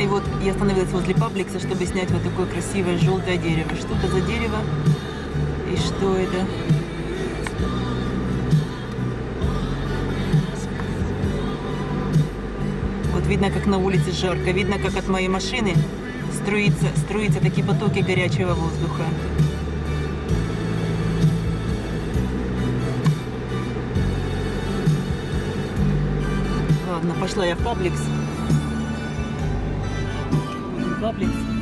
И вот я остановилась возле Пабликса, чтобы снять вот такое красивое желтое дерево. Что это за дерево? И что это? Вот видно, как на улице жарко. Видно, как от моей машины струится, струятся такие потоки горячего воздуха. Ладно, пошла я в Пабликс. Пабликс.